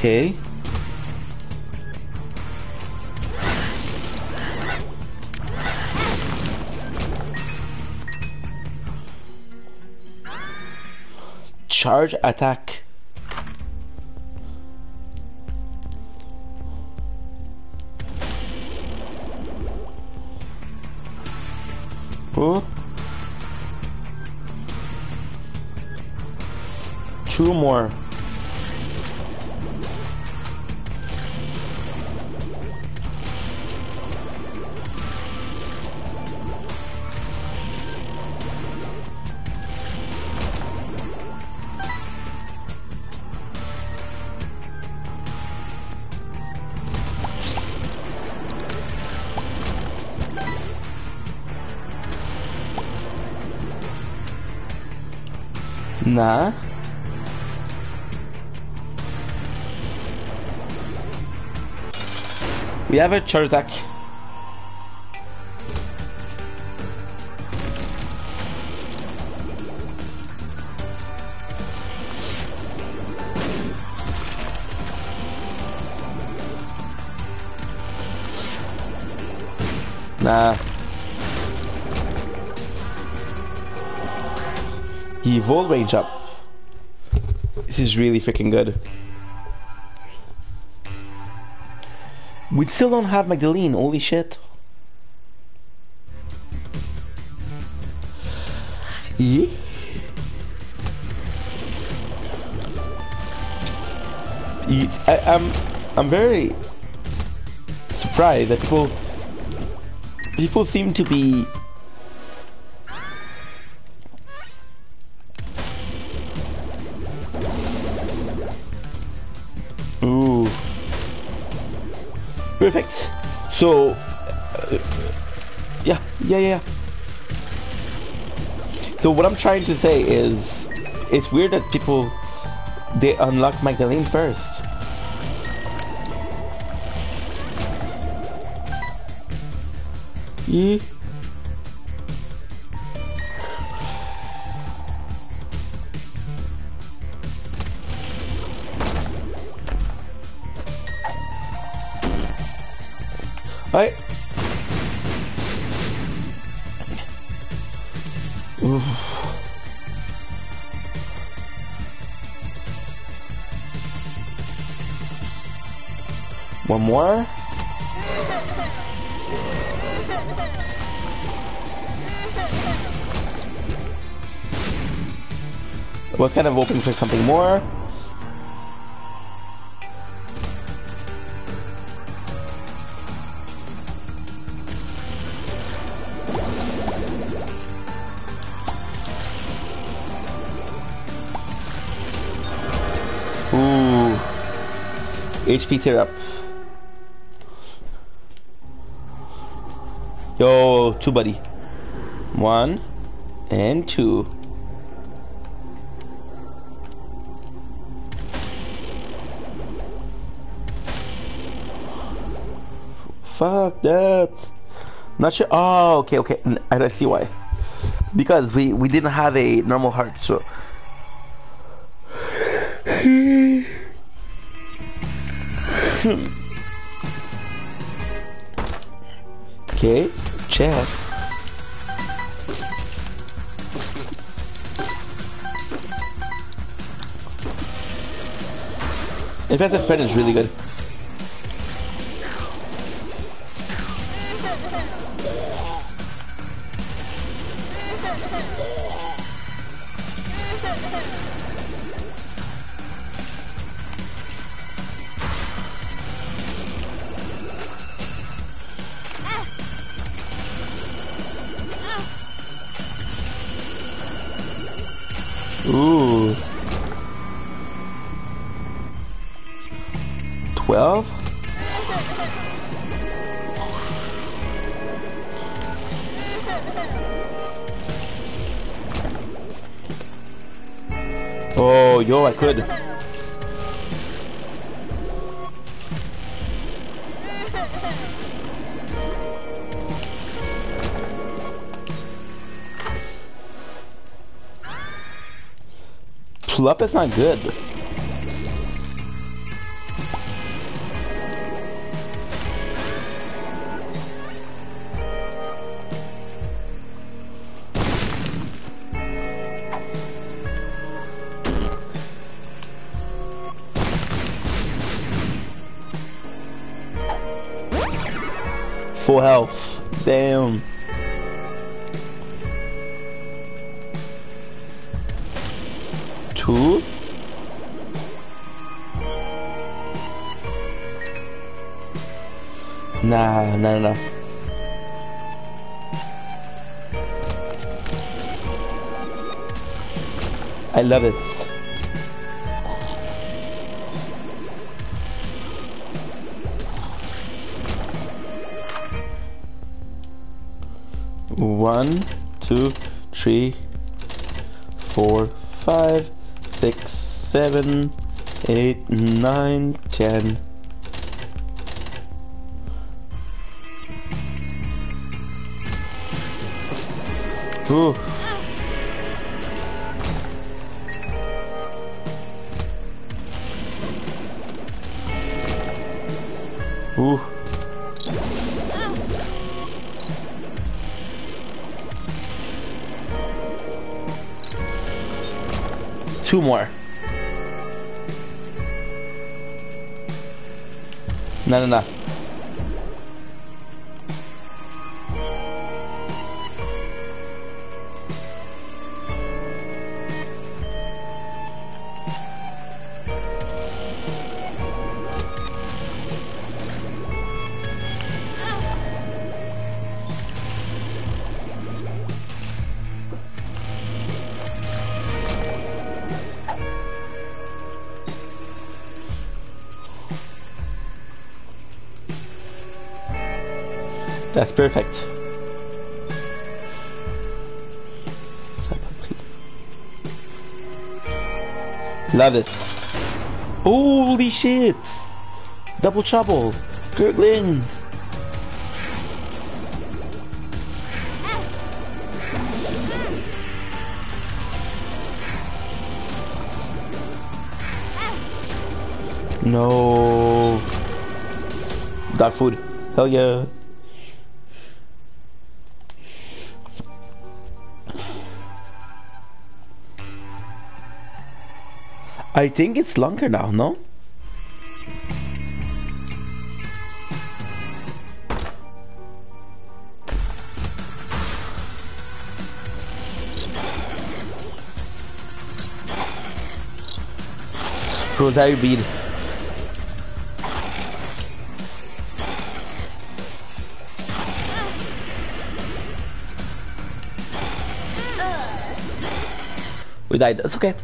Okay. Charge attack. Two more. Nah. We have a charge attack. Evil range up. This is really freaking good. We still don't have Magdalene, holy shit. Yeah, I, I'm I'm very surprised that people people seem to be Perfect. So, uh, yeah, yeah, yeah. So what I'm trying to say is, it's weird that people they unlock Magdalene first. Yeah. Oof. One more. Was kind of hoping for something more. HP tear up. Yo, two buddy. One and two. Fuck that. Not sure. Oh, okay, okay. I see why. Because we we didn't have a normal heart, so. Okay, chest. In fact, the friend is really good. Ooh. Twelve? Oh, yo, I could. Plup is not good. Full health. Damn. Two? Nah, no, no. I love it. One, two, three, four, five, six, seven, eight, nine, ten. Ooh. Ooh. Two more. No, no, That's perfect. Love it. Holy shit! Double trouble! Gurgling! No. Dog food. Hell yeah. I think it's longer now, no? Rosary bead. We died. That's okay.